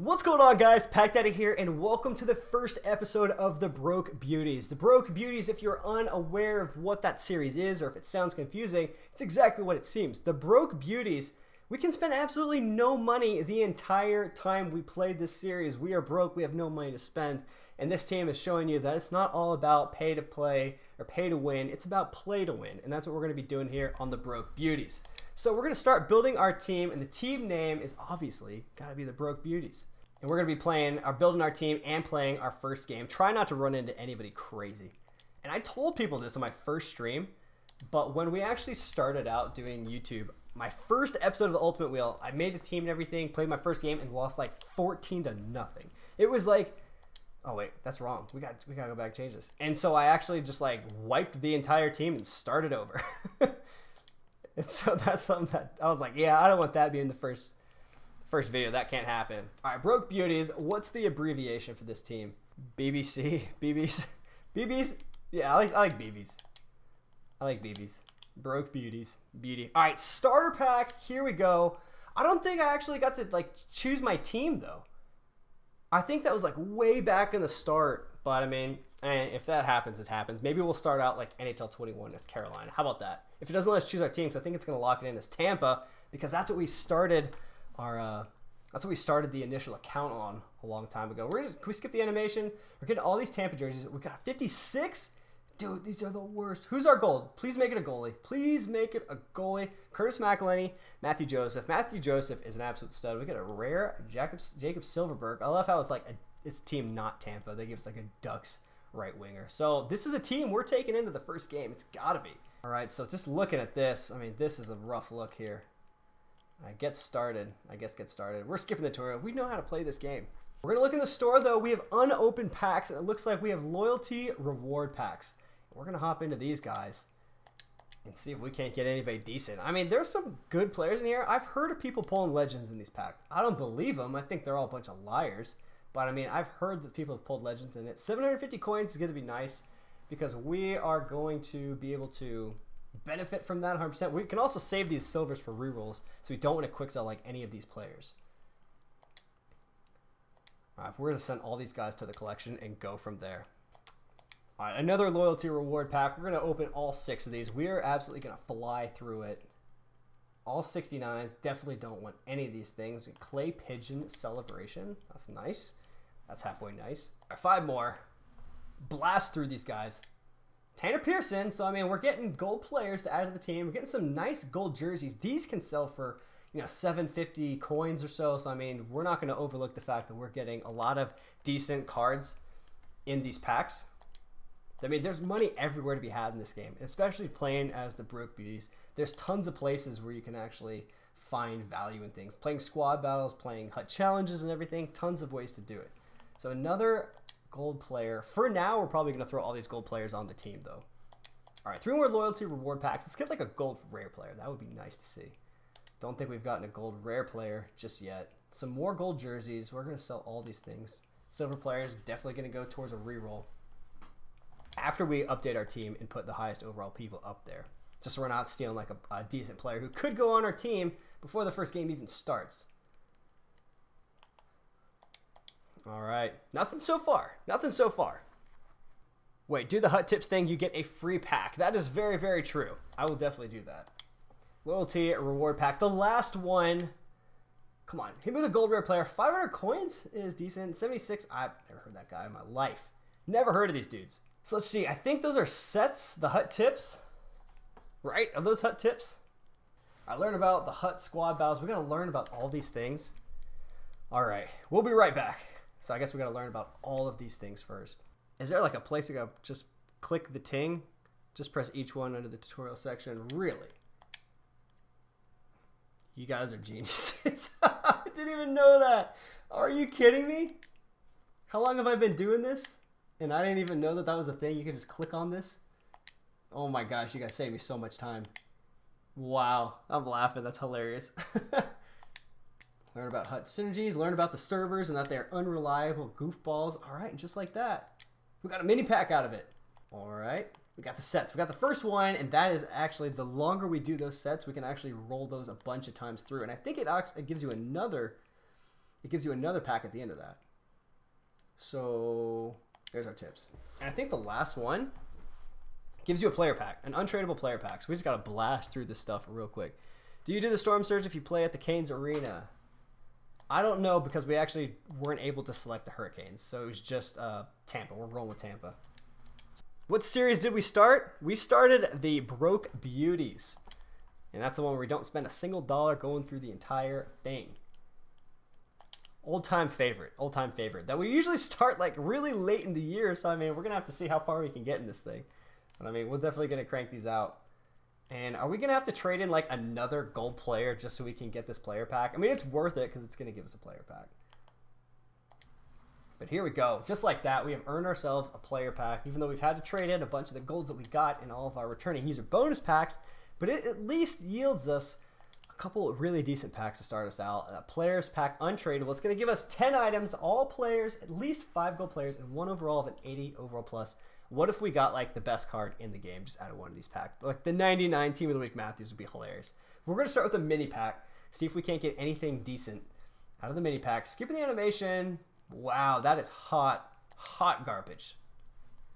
What's going on, guys? Pack Daddy here, and welcome to the first episode of The Broke Beauties. The Broke Beauties, if you're unaware of what that series is, or if it sounds confusing, it's exactly what it seems. The Broke Beauties, we can spend absolutely no money the entire time we played this series. We are broke, we have no money to spend, and this team is showing you that it's not all about pay to play or pay to win, it's about play to win, and that's what we're going to be doing here on The Broke Beauties. So we're going to start building our team, and the team name is obviously got to be the Broke Beauties. And we're going to be playing, or building our team and playing our first game. Try not to run into anybody crazy. And I told people this on my first stream, but when we actually started out doing YouTube, my first episode of the Ultimate Wheel, I made a team and everything, played my first game, and lost like 14 to nothing. It was like, oh wait, that's wrong. We got we gotta go back and change this. And so I actually just like wiped the entire team and started over. And so that's something that I was like, yeah, I don't want that being the first first video. That can't happen. All right, Broke Beauties. What's the abbreviation for this team? BBC, BBs, BBs. Yeah, I like I like BBs. I like BBs. Broke Beauties, beauty. All right, starter pack. Here we go. I don't think I actually got to like choose my team though. I think that was like way back in the start, but I mean, and if that happens, it happens. Maybe we'll start out like NHL 21 as Carolina. How about that? If it doesn't let us choose our team, teams, I think it's going to lock it in as Tampa because that's what we started our. Uh, that's what we started the initial account on a long time ago. We're just, can we skip the animation? We're getting all these Tampa jerseys. We got 56. Dude, these are the worst. Who's our gold? Please make it a goalie. Please make it a goalie. Curtis McElhinney, Mathieu Joseph. Mathieu Joseph is an absolute stud. We got a rare Jakob, Jakob Silfverberg. I love how it's like a, it's team not Tampa. They give us like a Ducks right winger. So this is the team we're taking into the first game. It's got to be. All right, so just looking at this, I mean, this is a rough look here. I get started. I guess get started. We're skipping the tutorial. We know how to play this game. We're to look in the store, though. We have unopened packs, and it looks like we have loyalty reward packs. We're to hop into these guys and see if we can't get anybody decent. I mean, there's some good players in here. I've heard of people pulling legends in these packs. I don't believe them. I think they're all a bunch of liars. But I mean, I've heard that people have pulled legends in it. 750 coins is to be nice because we are going to be able to benefit from that 100%. We can also save these silvers for rerolls, so we don't want to quick sell like any of these players. All right, we're going to send all these guys to the collection and go from there. All right, another loyalty reward pack. We're going to open all six of these. We are absolutely going to fly through it. All 69s. Definitely don't want any of these things. Clay Pigeon Celebration. That's nice. That's halfway nice. Five more blast through these guys. Tanner Pearson. So I mean, we're getting gold players to add to the team. We're getting some nice gold jerseys. These can sell for you know 750 coins or so. So I mean, we're not going to overlook the fact that we're getting a lot of decent cards in these packs. I mean, there's money everywhere to be had in this game, especially playing as the Broke Beauties. There's tons of places where you can actually find value in things. Playing squad battles, playing hut challenges and everything, tons of ways to do it. So another gold player. For now, we're probably going to throw all these gold players on the team, though. All right, three more loyalty reward packs. Let's get like a gold rare player. That would be nice to see. Don't think we've gotten a gold rare player just yet. Some more gold jerseys. We're going to sell all these things. Silver players definitely going to go towards a reroll after we update our team and put the highest overall people up there. Just so we're not stealing like a, a decent player who could go on our team before the first game even starts. All right. Nothing so far. Nothing so far. Wait, do the hut tips thing, you get a free pack. That is very, very true. I will definitely do that. Loyalty reward pack. The last one. Come on. Hit me with a gold rare player. 500 coins is decent. 76. I've never heard that guy in my life. Never heard of these dudes. So let's see. I think those are sets, the hut tips. Right? Are those hut tips? I learned about the hut squad battles. We're going to learn about all these things. All right. We'll be right back. So I guess we got to learn about all of these things first. Is there like a place to go just click the ting? Just press each one under the tutorial section. Really? You guys are geniuses. I didn't even know that. Are you kidding me? How long have I been doing this? And I didn't even know that that was a thing. You could just click on this. Oh my gosh, you guys saved me so much time. Wow, I'm laughing. That's hilarious. Learn about hut synergies, learn about the servers and that they're unreliable goofballs. All right, and just like that, we got a mini pack out of it. All right, we got the sets. We got the first one, and that is actually the longer we do those sets, we can actually roll those a bunch of times through. And I think it, it gives you another it gives you another pack at the end of that. So there's our tips. And I think the last one gives you a player pack, an untradeable player pack. So we just got to blast through this stuff real quick. Do you do the Storm Surge if you play at the Canes Arena? I don't know because we actually weren't able to select the Hurricanes. So it was just uh, Tampa. We're rolling with Tampa. What series did we start? We started the Broke Beauties. And that's the one where we don't spend a single dollar going through the entire thing. Old time favorite, old time favorite. That we usually start like really late in the year, so I mean, we're gonna have to see how far we can get in this thing. But I mean, we're definitely gonna crank these out. And are we gonna have to trade in like another gold player just so we can get this player pack? I mean, it's worth it because it's gonna give us a player pack. But here we go. Just like that, we have earned ourselves a player pack, even though we've had to trade in a bunch of the golds that we got in all of our returning user bonus packs. But it at least yields us a couple really decent packs to start us out. A players pack untradeable. It's going to give us 10 items, all players, at least five gold players, and one overall of an 80 overall plus. What if we got like the best card in the game just out of one of these packs? Like the 99 team of the week Matthews would be hilarious. We're going to start with a mini pack, see if we can't get anything decent out of the mini pack. Skipping the animation. Wow, that is hot, hot garbage.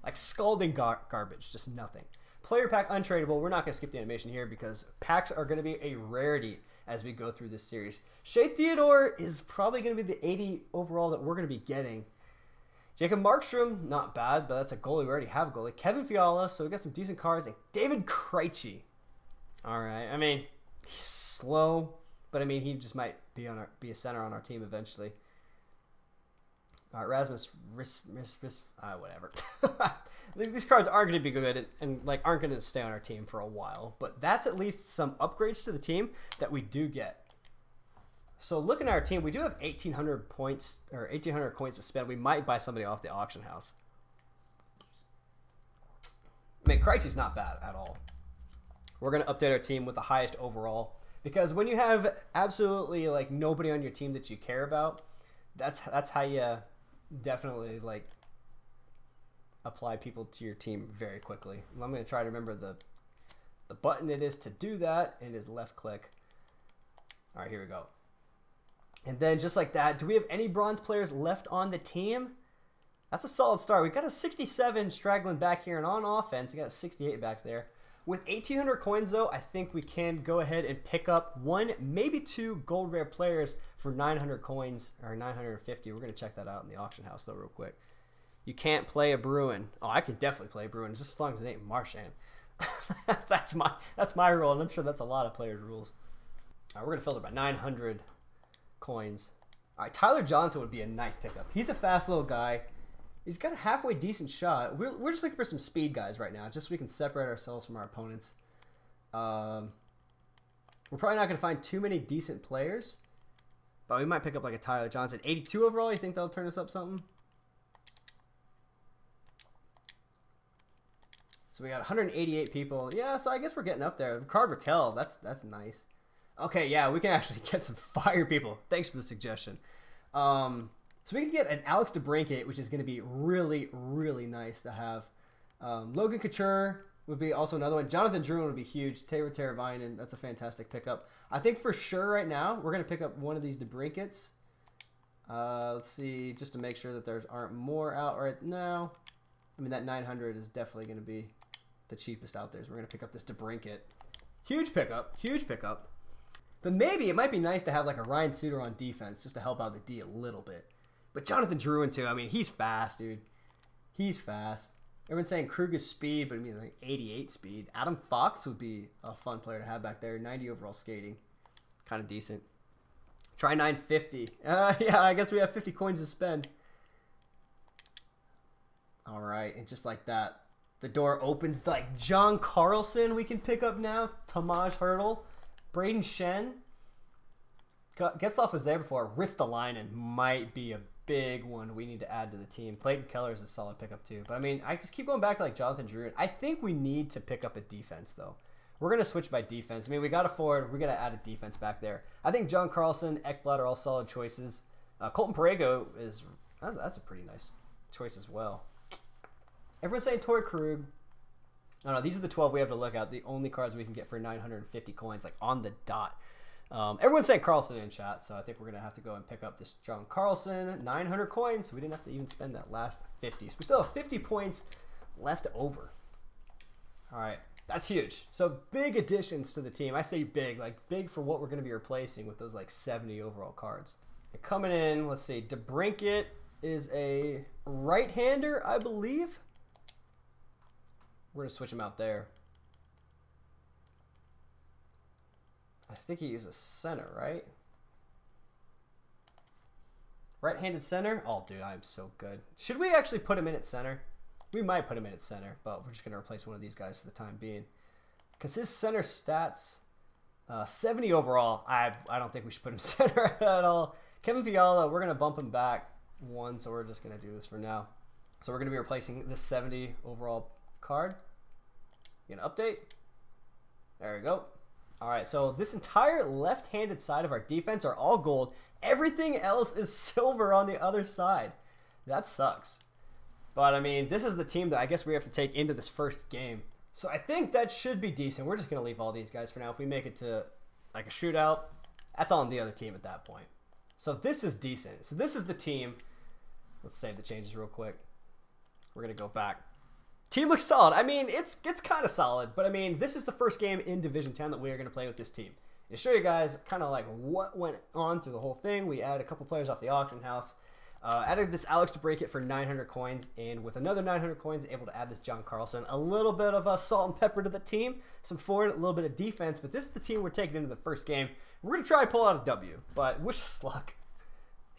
Like scalding gar- garbage, just nothing. Player pack untradeable. We're not going to skip the animation here because packs are going to be a rarity as we go through this series. Shea Theodore is probably going to be the 80 overall that we're going to be getting. Jacob Markstrom, not bad, but that's a goalie. We already have a goalie. Kevin Fiala, so we got some decent cards. And David Krejci. All right. I mean, he's slow, but I mean, he just might be on our be a center on our team eventually. All right, Rasmus, Ris, Ris, Ris, uh, whatever. These cards aren't going to be good and, and, like aren't going to stay on our team for a while, but that's at least some upgrades to the team that we do get. So looking at our team, we do have 1,800 points or 1,800 coins to spend. We might buy somebody off the auction house. I mean, Krejci's not bad at all. We're going to update our team with the highest overall because when you have absolutely like nobody on your team that you care about, that's that's how you definitely like apply people to your team very quickly. I'm going to try to remember the the button it is to do that and is left click. All right, here we go. And then just like that, do we have any bronze players left on the team? That's a solid start. We've got a 67 straggling back here and on offense. We got a 68 back there. With 1,800 coins, though, I think we can go ahead and pick up one, maybe two gold rare players for 900 coins or 950. We're going to check that out in the auction house, though, real quick. You can't play a Bruin. Oh, I can definitely play a Bruin, just as long as it ain't Marchand. that's my that's my rule, and I'm sure that's a lot of players' rules. All right, we're gonna filter by 900 coins. All right, Tyler Johnson would be a nice pickup. He's a fast little guy. He's got a halfway decent shot. We're, we're just looking for some speed guys right now, just so we can separate ourselves from our opponents. Um, we're probably not going to find too many decent players, but we might pick up like a Tyler Johnson. 82 overall, you think that'll turn us up something? So we got 188 people. Yeah, so I guess we're getting up there. Card Raquel, that's that's nice. Okay, yeah, we can actually get some fire people. Thanks for the suggestion. Um, so we can get an Alex DeBrincat, which is going to be really, really nice to have. Um, Logan Couture would be also another one. Jonathan Drouin would be huge. Taylor Teravainen, that's a fantastic pickup. I think for sure right now we're going to pick up one of these DeBrincats. Uh, let's see, just to make sure that there aren't more out right now. I mean, that 900 is definitely going to be the cheapest out there. So we're going to pick up this DeBrincat. Huge pickup, huge pickup. But maybe it might be nice to have like a Ryan Suter on defense just to help out the D a little bit. But Jonathan Drouin too. I mean, he's fast, dude. He's fast. Everyone's saying Krug speed, but I mean like 88 speed. Adam Fox would be a fun player to have back there. 90 overall skating, kind of decent. Try 950. Uh, yeah, I guess we have 50 coins to spend. All right, and just like that, the door opens. Like John Carlson, we can pick up now. Tomas Hertl, Shen Schenn. Getzlaf was there before. Ristolainen might be a big one we need to add to the team. Clayton Keller is a solid pickup too. But I mean, I just keep going back to like Jonathan Drouin. I think we need to pick up a defense though. We're gonna switch by defense. I mean, we got a forward. We're gonna add a defense back there. I think John Carlson, Ekblad are all solid choices. Uh, Colton Parayko is that's a pretty nice choice as well. Everyone's saying Torey Krug. I don't know. These are the 12 we have to look at. The only cards we can get for 950 coins, like on the dot. Um, everyone's saying Carlson in chat, so I think we're going to have to go and pick up this John Carlson. 900 coins, so we didn't have to even spend that last 50. So we still have 50 points left over. All right, that's huge. So big additions to the team. I say big, like big for what we're going to be replacing with those like 70 overall cards. And coming in, let's see, DeBrincat is a right-hander, I believe. We're going to switch him out there. I think he uses center, right? Right-handed center? Oh, dude, I'm so good. Should we actually put him in at center? We might put him in at center, but we're just going to replace one of these guys for the time being. Because his center stats, uh, 70 overall, I, I don't think we should put him center at all. Kevin Fiala, we're going to bump him back one, so we're just going to do this for now. So we're going to be replacing this 70 overall card. You to update? There we go. All right, so this entire left-handed side of our defense are all gold. Everything else is silver on the other side. That sucks. But, I mean, this is the team that I guess we have to take into this first game. So I think that should be decent. We're just going to leave all these guys for now. If we make it to, like, a shootout, that's on the other team at that point. So this is decent. So this is the team. Let's save the changes real quick. We're going to go back. Team looks solid. I mean, it's it's kind of solid, but I mean, this is the first game in Division 10 that we are going to play with this team. To show you guys kind of like what went on through the whole thing, we added a couple players off the auction house. Uh, added this Alex DeBrincat for 900 coins, and with another 900 coins, able to add this John Carlson. A little bit of a salt and pepper to the team, some forward, a little bit of defense, but this is the team we're taking into the first game. We're going to try to pull out a W, but wish us luck,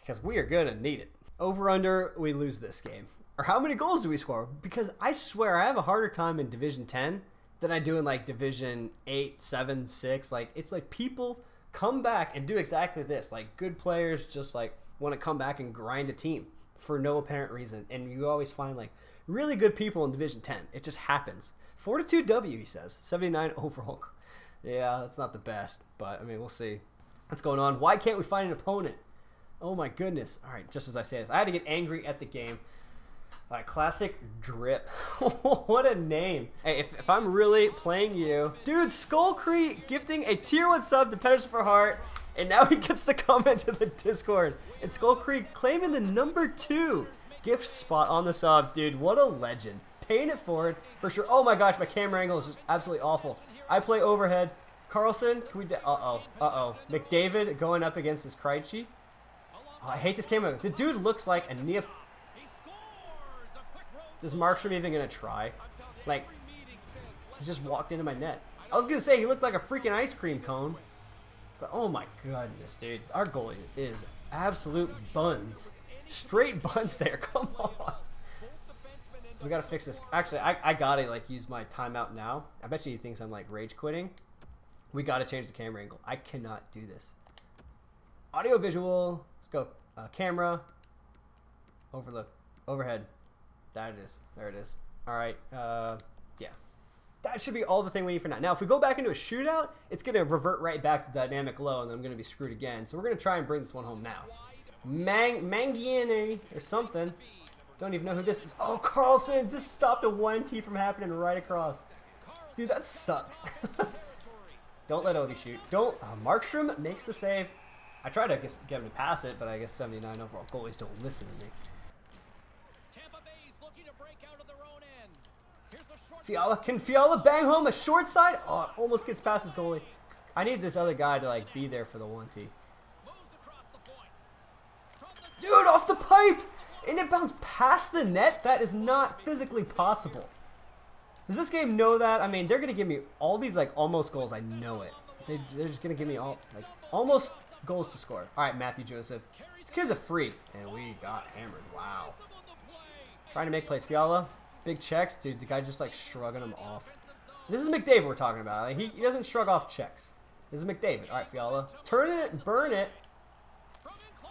because we are going to need it. Over under, we lose this game or how many goals do we score? Because I swear I have a harder time in Division 10 than I do in like Division 8, 7, 6. Like it's like people come back and do exactly this. Like good players just like want to come back and grind a team for no apparent reason. And you always find like really good people in Division 10. It just happens. Fortitude W, he says. 79 overall. Yeah, that's not the best, but I mean, we'll see. What's going on? Why can't we find an opponent? Oh my goodness. All right, just as I say this, I had to get angry at the game. Uh, classic drip. what a name. Hey, if, if I'm really playing you. Dude, Skull Creek gifting a tier 1 sub to Penance for Heart. And now he gets to comment into the Discord. And Skull Creek claiming the number 2 gift spot on the sub. Dude, what a legend. Paying it forward for sure. Oh my gosh, my camera angle is just absolutely awful. I play overhead. Carlson, can we... Uh-oh. Uh-oh. McDavid going up against this Krejci. Oh, I hate this camera. The dude looks like a Neo is Markstrom even going to try? Like, he just walked into my net. I was going to say he looked like a freaking ice cream cone. But oh my goodness, dude. Our goalie is absolute buns. Straight buns there. Come on. We gotta fix this. Actually, I, I gotta like use my timeout now. I bet you he thinks I'm like rage quitting. We gotta change the camera angle. I cannot do this. Audio visual. Let's go. Uh, camera. Overlook. Overhead. That it is. There it is. All right. Uh, yeah. That should be all the thing we need for now. Now, if we go back into a shootout, it's going to revert right back to dynamic low, and then I'm going to be screwed again. So we're going to try and bring this one home now. Mang or something. Don't even know who this is. Oh, Carlson just stopped a 1T from happening right across. Dude, that sucks. Don't let Ovi shoot. Don't. Uh, Markstrom makes the save. I tried to get him to pass it, but I guess 79 overall goalies don't listen to me. Fiala, can Fiala bang home a short side? Oh, almost gets past his goalie. I need this other guy to like be there for the 1T. Dude, off the pipe! And it bounced past the net? That is not physically possible. Does this game know that? I mean, they're going to give me all these like almost goals. I know it. They, are just going to give me all like almost goals to score. All right, Matthew Joseph. This kid's a freak. And we got hammered. Wow. Trying to make plays. Fiala. Big checks, dude. The guy just like shrugging them off. This is McDavid we're talking about. Like, he, he doesn't shrug off checks. This is McDavid. All right, Fiala. Turn it, burn it.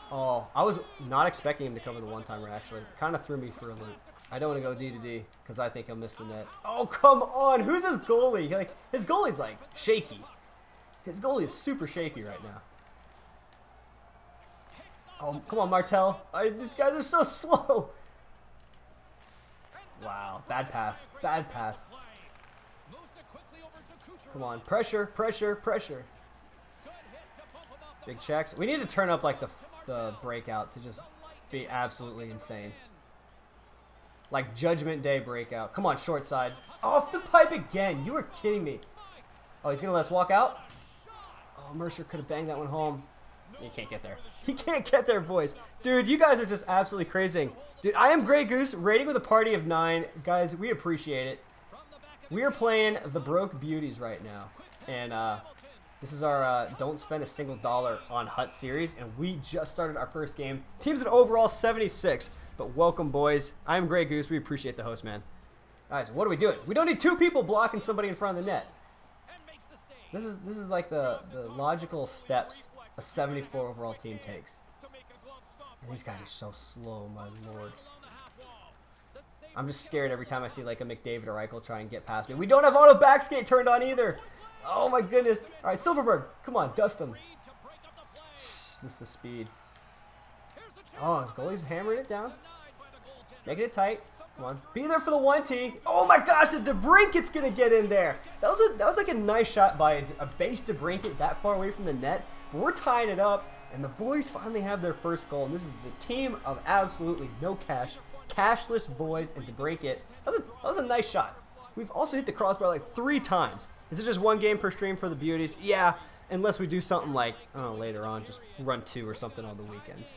Oh, I was not expecting him to cover the one-timer, actually. Kind of threw me for a loop. I don't want to go D to D because I think he'll miss the net. Oh, come on. Who's his goalie? Like His goalie's, like, shaky. His goalie is super shaky right now. Oh, come on, Martel. I, these guys are so slow. Wow, bad pass. Bad pass. Come on, pressure, pressure, pressure. Big checks. We need to turn up like the the breakout to just be absolutely insane. Like Judgment Day breakout. Come on, short side. Off the pipe again. You are kidding me. Oh, he's going to let us walk out? Oh, Mercer could have banged that one home. He can't get there. He can't get there, boys. Dude, you guys are just absolutely crazy. Dude, I am Grey Goose, rating with a party of nine. Guys, we appreciate it. We are playing the Broke Beauties right now. And uh, this is our uh, don't spend a single dollar on hut series. And we just started our first game. Team's an overall 76. But welcome, boys. I'm Grey Goose. We appreciate the host, man. All right, so what are we doing? We don't need two people blocking somebody in front of the net. This is this is like the, the logical steps a 74 overall team takes. And these guys are so slow, my lord. I'm just scared every time I see like a McDavid or Eichel try and get past me. We don't have auto backskate turned on either. Oh my goodness. All right, Silfverberg, come on, dust him. This is the speed. Oh, his goalie's hammering it down. Making it tight. Come on. Be there for the 1T. Oh my gosh, the DeBrincat's going to get in there. That was a, that was like a nice shot by a, a base DeBrincat that far away from the net. We're tying it up, and the boys finally have their first goal. And this is the team of absolutely no cash, cashless boys and DeBrincat. That was, a, that was a nice shot. We've also hit the crossbar like three times. Is it just one game per stream for the beauties? Yeah, unless we do something like, know, later on, just run two or something on the weekends.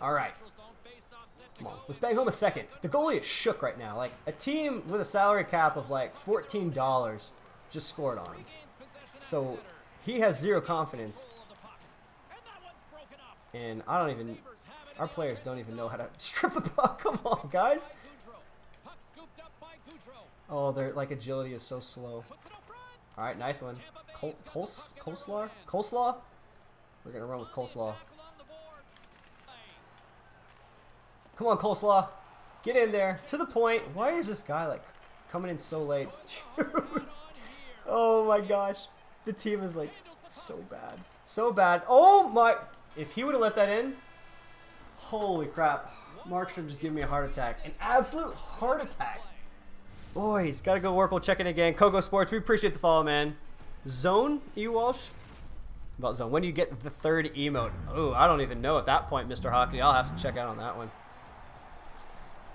All right. Come on, let's bang home a second. The goalie is shook right now. Like, a team with a salary cap of like $14 just scored on him. So, he has zero confidence. And I don't even, our players don't even know how to strip the puck. Come on, guys. Oh, their like agility is so slow. All right, nice one. Col Coles coleslaw? Coleslaw? We're gonna run with coleslaw. Come on, coleslaw. Get in there. To the point. Why is this guy like coming in so late? oh my gosh. The team is like so bad. So bad. Oh my. If he would have let that in. Holy crap. Markstrom just gave me a heart attack. An absolute heart attack. Boys, gotta go work. We'll check in again. Coco Sports, we appreciate the follow, man. Zone, E. Walsh? About zone. When do you get the third emote? Oh, I don't even know at that point, Mr. Hockey. I'll have to check out on that one.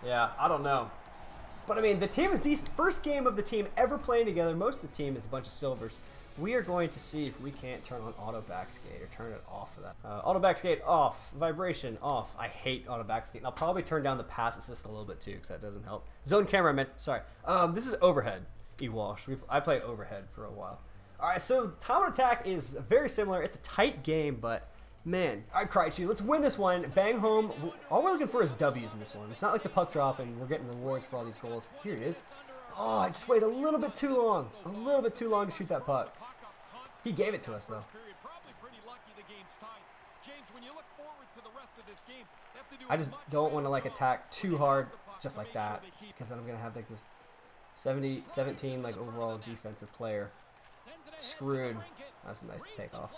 Yeah, I don't know. But I mean, the team is decent. First game of the team ever playing together. Most of the team is a bunch of silvers. We are going to see if we can't turn on auto backskate or turn it off for that. Uh, auto backskate off. Vibration off. I hate auto backskate. And I'll probably turn down the pass assist a little bit too because that doesn't help. Zone camera, meant sorry. Um, this is overhead. E Walsh. I played overhead for a while. All right, so time attack is very similar. It's a tight game, but Man, all right, Krejci, let's win this one. Bang home. All we're looking for is W's in this one. It's not like the puck drop and we're getting rewards for all these goals. Here it is. Oh, I just waited a little bit too long. A little bit too long to shoot that puck. He gave it to us, though. I just don't want to like attack too hard just like that because then I'm going to have like this 70, 17 like overall defensive player screwed. That's a nice takeoff.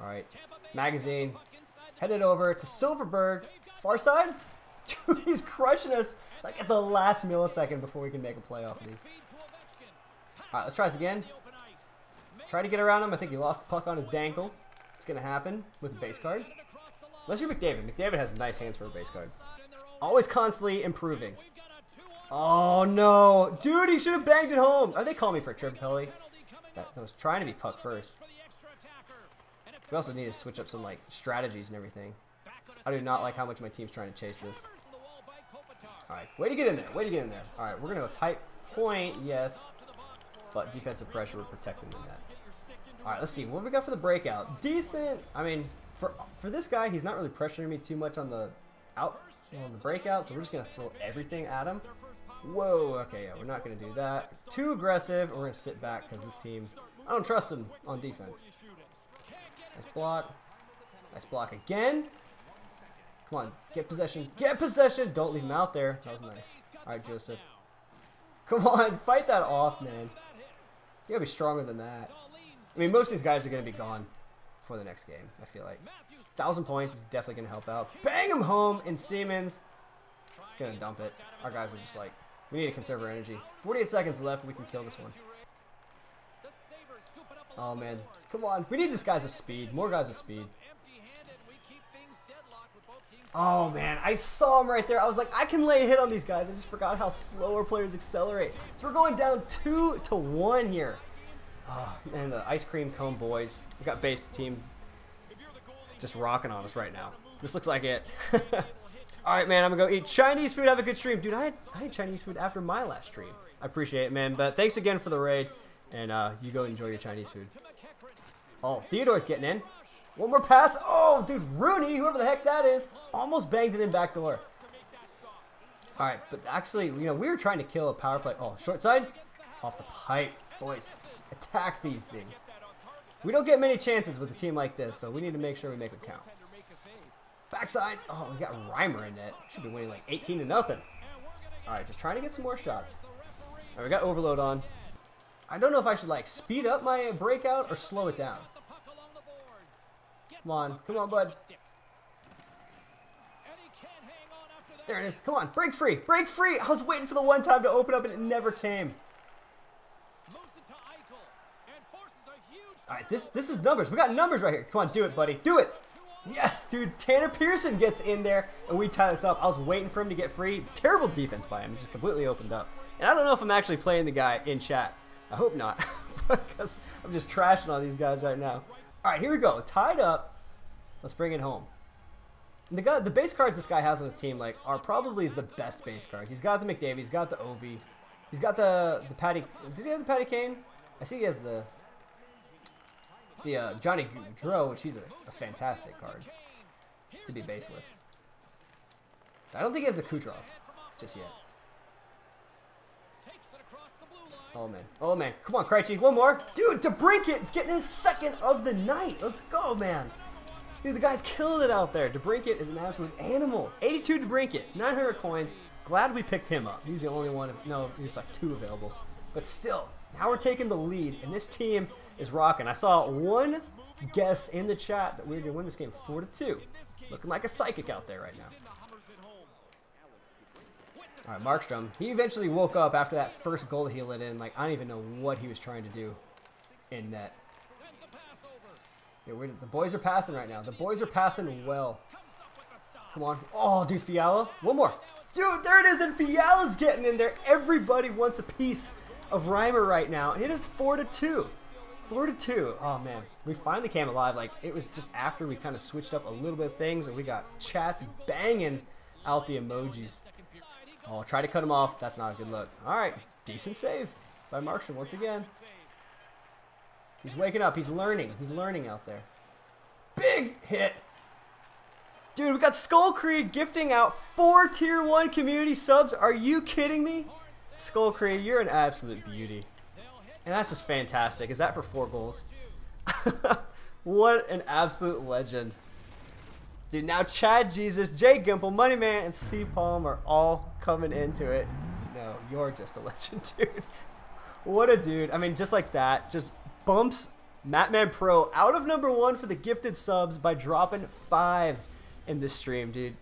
All right, magazine. Headed over to Silfverberg. Far side? Dude, he's crushing us like at the last millisecond before we can make a play off of these. All right, let's try this again. Try to get around him. I think he lost the puck on his dangle. It's going to happen with a base card. Unless you're McDavid. McDavid has nice hands for a base card. Always constantly improving. Oh, no. Dude, he should have banged it home. Oh, they call me for a trip penalty. That, that was trying to be puck first. We also need to switch up some like strategies and everything. I do not like how much my team's trying to chase this. Alright, way to get in there. Way to get in there. Alright, we're going to go tight point, yes. But defensive pressure, we're protecting the net. Alright, let's see. What we got for the breakout? Decent. I mean, for for this guy, he's not really pressuring me too much on the out on the breakout, so we're just going to throw everything at him. Whoa, okay, yeah, we're not going to do that. Too aggressive. We're going to sit back because this team, I don't trust him on defense. Nice block. Nice block again. Come on, get possession. Get possession. Don't leave him out there. That was nice. All right, Joseph. Come on, fight that off, man. You gotta be stronger than that. I mean, most of these guys are gonna be gone for the next game. I feel like thousand points is definitely gonna help out. Bang him home, and Siemens is gonna dump it. Our guys are just like, we need to conserve our energy. 48 seconds left. We can kill this one. Oh man, come on. We need these guys with speed. More guys with speed. Oh man, I saw him right there. I was like, I can lay a hit on these guys. I just forgot how slower players accelerate. So we're going down two to one here. Oh, man, the ice cream cone boys. We got base team just rocking on us right now. This looks like it. All right, man, I'm gonna go eat Chinese food. Have a good stream, dude. I had, I had Chinese food after my last stream. I appreciate it, man. But thanks again for the raid, and uh, you go enjoy your Chinese food. Oh, Theodore's getting in. One more pass. Oh, dude, Rooney, whoever the heck that is, almost banged it in back door. All right, but actually, you know, we were trying to kill a power play. Oh, short side, off the pipe, boys. Attack these things. We don't get many chances with a team like this, so we need to make sure we make them count. Backside. Oh, we got Reimer in net. Should be winning like 18 to nothing. All right, just trying to get some more shots. All right, we got overload on. I don't know if I should like speed up my breakout or slow it down. Come on, come on, bud. There it is. Come on, break free, break free. I was waiting for the one time to open up and it never came. All right, this this is numbers. We got numbers right here. Come on, do it, buddy. Do it. Yes, dude. Tanner Pearson gets in there, and we tie this up. I was waiting for him to get free. Terrible defense by him. Just completely opened up. And I don't know if I'm actually playing the guy in chat. I hope not, because I'm just trashing on these guys right now. All right, here we go. Tied up. Let's bring it home. The guy, the base cards this guy has on his team, like, are probably the best base cards. He's got the McDavid. He's got the Ovi. He's got the the Patty. Did he have the Patty Kane? I see he has the the uh, Johnny Gaudreau, which he's a, a, fantastic card to be base with. I don't think he has the Kucherov just yet. Oh man, oh man, come on Krejci, one more. Dude, DeBrincat It's getting his second of the night. Let's go, man. Dude, the guy's killing it out there. DeBrincat is an absolute animal. 82 DeBrincat, 900 coins. Glad we picked him up. He's the only one. Of, no, there's like two available. But still, now we're taking the lead, and this team is rocking. I saw one guess in the chat that we are going to win this game 4 to 2. Looking like a psychic out there right now. All right, Markstrom. He eventually woke up after that first goal that he let in. Like, I don't even know what he was trying to do in net. Yeah, the boys are passing right now. The boys are passing well. Come on. Oh, dude, Fiala. One more. Dude, there it is, and Fiala's getting in there. Everybody wants a piece of Reimer right now, and it is 4 to 2. To two. Oh man, we finally came alive. Like it was just after we kind of switched up a little bit of things, and we got chats banging out the emojis. Oh, try to cut him off. That's not a good look. All right, decent save by Markstrom once again. He's waking up. He's learning. He's learning out there. Big hit. Dude, we got Skull Creed gifting out four tier one community subs. Are you kidding me? Skull Creed, you're an absolute beauty. And that's just fantastic. Is that for four goals? what an absolute legend. Dude, now Chad Jesus, Jay Gimple, Money Man, and C Palm are all coming into it. No, you're just a legend, dude. What a dude. I mean, just like that, just bumps Matman Pro out of number one for the gifted subs by dropping five in this stream, dude.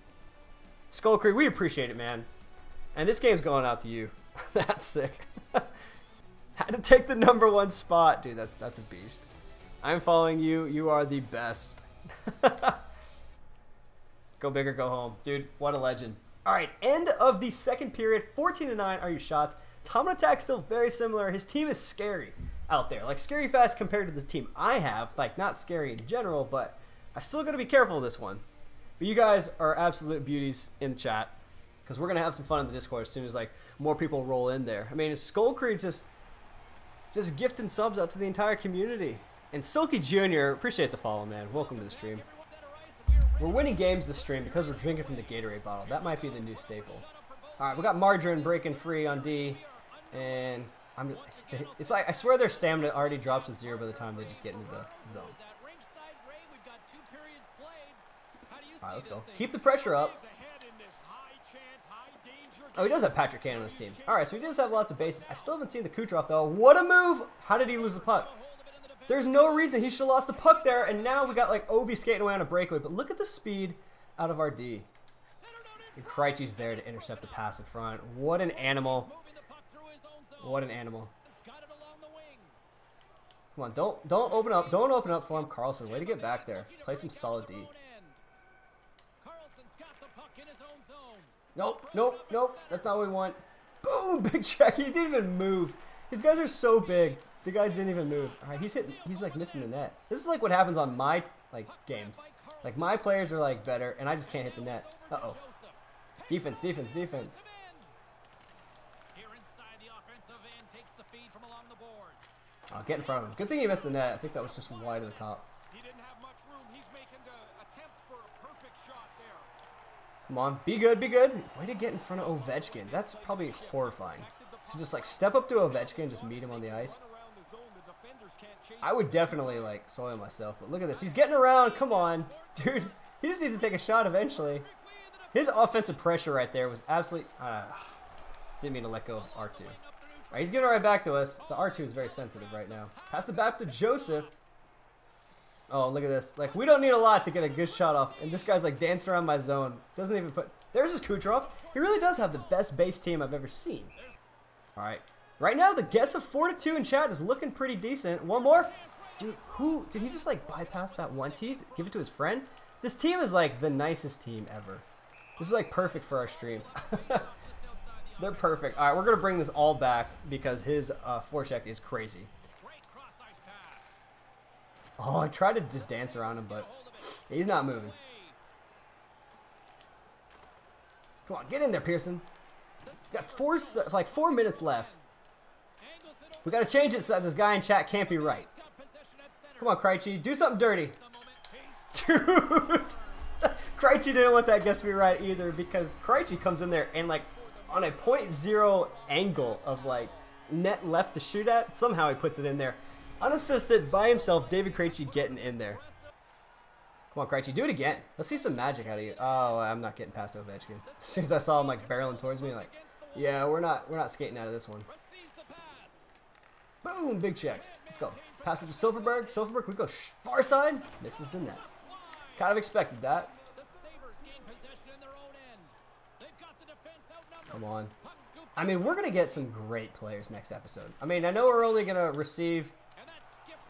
Skull we appreciate it, man. And this game's going out to you. That's sick. Had to take the number one spot. Dude, that's that's a beast. I'm following you. You are the best. go big or go home. Dude, what a legend. All right, end of the second period. 14 to 9 are you shots. Tom attack still very similar. His team is scary out there. Like scary fast compared to the team I have. Like not scary in general, but I still got to be careful of this one. But you guys are absolute beauties in the chat because we're gonna have some fun in the Discord as soon as like more people roll in there. I mean, Skull Creed just just gifting subs out to the entire community. And Silky Jr., appreciate the follow, man. Welcome to the stream. We're winning games this stream because we're drinking from the Gatorade bottle. That might be the new staple. All right, we got Margarine breaking free on D, and I'm. It's like I swear their stamina already drops to zero by the time they just get into the zone. All right, let's go. Keep the pressure up. Oh, he does have Patrick Kane on his team. All right, so he does have lots of bases. I still haven't seen the Kucherov, though. What a move! How did he lose the puck? There's no reason he should have lost the puck there, and now we got, like, Ovi skating away on a breakaway. But look at the speed out of our D. And Krejci's there to intercept the pass in front. What an animal. What an animal. Come on, don't don't open up. Don't open up for him, Carlson. Way to get back there. Play some solid D. Nope, nope, nope. That's not what we want. Boom! Big check. He didn't even move. These guys are so big. The guy didn't even move. All right, he's hitting. He's like missing the net. This is like what happens on my like games. Like my players are like better, and I just can't hit the net. Uh oh. Defense, defense, defense. Get in front of him. Good thing he missed the net. I think that was just wide of the top. Come on, be good, be good. Way to get in front of Ovechkin. That's probably horrifying. To just like step up to Ovechkin just meet him on the ice. I would definitely like soil myself, but look at this. He's getting around. Come on, dude. He just needs to take a shot eventually. His offensive pressure right there was absolutely. Uh, didn't mean to let go of R2. Right, he's giving it right back to us. The R2 is very sensitive right now. Pass it back to Joseph. Oh, look at this. Like, we don't need a lot to get a good shot off. And this guy's, like, dancing around my zone. Doesn't even put... There's his Kucherov. He really does have the best base team I've ever seen. All right. Right now, the guess of 4 to 2 in chat is looking pretty decent. One more. Dude, who... Did he just, like, bypass that one T? Give it to his friend? This team is, like, the nicest team ever. This is, like, perfect for our stream. They're perfect. All right, we're going to bring this all back because his uh, forecheck is crazy. Oh, I tried to just dance around him, but he's not moving. Come on, get in there, Pearson. We got four, like four minutes left. We got to change it so that this guy in chat can't be right. Come on, Krejci, do something dirty. Dude, Krejci didn't want that guess to be right either because Krejci comes in there and like on a point zero angle of like net left to shoot at. Somehow he puts it in there. Unassisted by himself, David Krejci getting in there. Come on, Krejci, do it again. Let's see some magic out of you. Oh, I'm not getting past Ovechkin. As soon as I saw him like barreling towards me, like, yeah, we're not we're not skating out of this one. Boom, big checks. Let's go. Pass it to Silverberg. Silfverberg, we go far side. Misses the net. Kind of expected that. Come on. I mean, we're going to get some great players next episode. I mean, I know we're only going to receive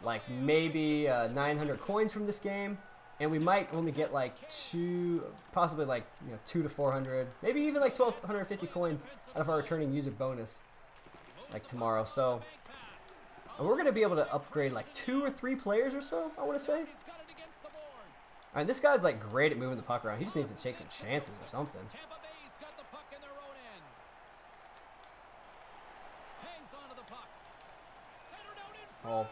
like maybe uh, 900 coins from this game, and we might only get like two, possibly like you know two to 400, maybe even like 1,250 coins out of our returning user bonus, like tomorrow. So we're gonna be able to upgrade like two or three players or so. I want to say. I mean, this guy's like great at moving the puck around. He just needs to take some chances or something. Oh,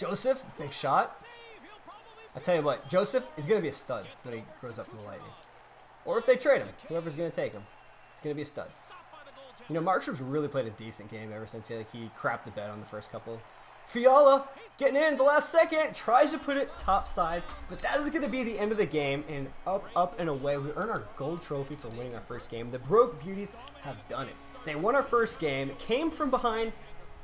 Joseph, big shot. I tell you what, Joseph is going to be a stud when he grows up to the Lightning. Or if they trade him, whoever's going to take him, he's going to be a stud. You know, Markstrom's really played a decent game ever since he, like, he crapped the bed on the first couple. Fiala getting in the last second, tries to put it top side, but that is going to be the end of the game, and up, up, and away. We earn our gold trophy for winning our first game. The Broke Beauties have done it. They won our first game, came from behind,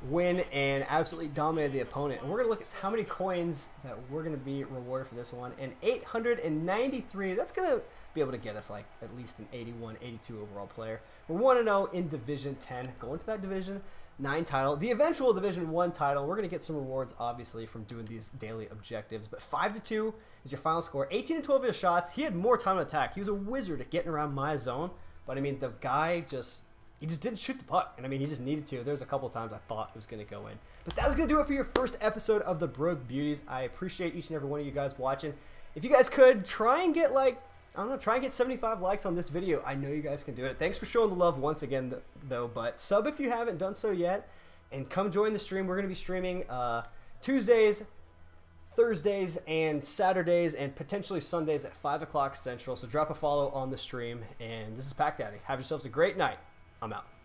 win and absolutely dominated the opponent. And we're going to look at how many coins that we're going to be rewarded for this one. And 893, that's going to be able to get us like at least an 81, 82 overall player. We're 1-0 in Division 10, going to that Division 9 title. The eventual Division 1 title, we're going to get some rewards, obviously, from doing these daily objectives. But 5 to 2 is your final score. 18 12 of his shots. He had more time to attack. He was a wizard at getting around my zone. But, I mean, the guy just he just didn't shoot the puck. And I mean, he just needed to. There's a couple times I thought it was going to go in. But that was going to do it for your first episode of the Broke Beauties. I appreciate each and every one of you guys watching. If you guys could, try and get like, I don't know, try and get 75 likes on this video. I know you guys can do it. Thanks for showing the love once again, though. But sub if you haven't done so yet. And come join the stream. We're going to be streaming uh, Tuesdays, Thursdays and Saturdays and potentially Sundays at 5 o'clock Central. So drop a follow on the stream. And this is Pack Daddy. Have yourselves a great night. I'm out.